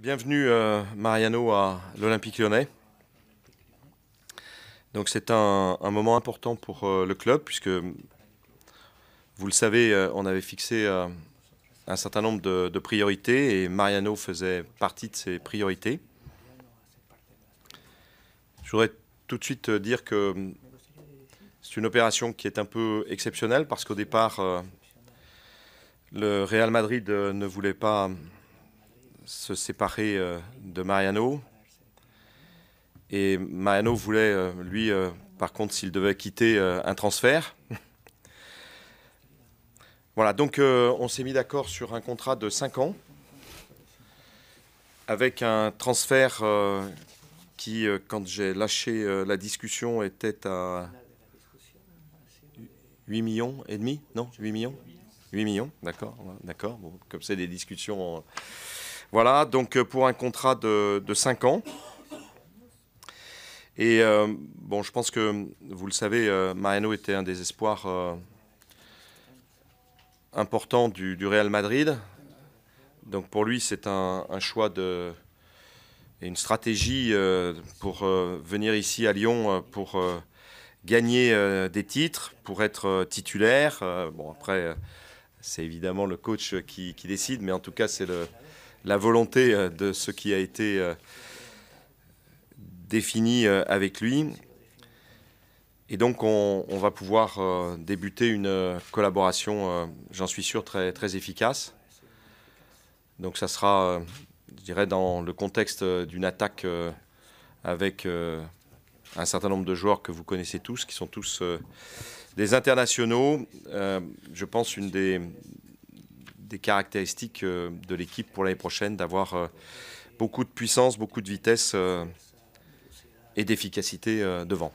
Bienvenue euh, Mariano à l'Olympique lyonnais. Donc c'est un, moment important pour euh, le club puisque vous le savez, euh, on avait fixé un certain nombre de, priorités et Mariano faisait partie de ces priorités. Je voudrais tout de suite dire que c'est une opération qui est un peu exceptionnelle parce qu'au départ, le Real Madrid ne voulait pas se séparer euh, de Mariano. Et Mariano voulait, euh, lui, euh, par contre, s'il devait quitter, un transfert. voilà, donc on s'est mis d'accord sur un contrat de 5 ans avec un transfert qui, quand j'ai lâché la discussion, était à 8 millions et demi Non 8 millions? 8 millions, d'accord, d'accord. comme c'est des discussions voilà, donc euh, pour un contrat de, 5 ans. Et euh, bon, je pense que vous le savez, euh, Mariano était un des espoirs importants du, Real Madrid. Donc pour lui, c'est un, choix de, et une stratégie pour venir ici à Lyon pour gagner des titres, pour être titulaire. bon, après, c'est évidemment le coach qui, décide, mais en tout cas, c'est le, la volonté euh, de ce qui a été euh, défini euh, avec lui. Et donc on, va pouvoir débuter une collaboration, j'en suis sûr, très, très efficace. Donc ça sera, je dirais, dans le contexte d'une attaque avec un certain nombre de joueurs que vous connaissez tous, qui sont tous des internationaux. je pense une des, des caractéristiques euh, de l'équipe pour l'année prochaine, d'avoir euh, beaucoup de puissance, beaucoup de vitesse euh, et d'efficacité devant.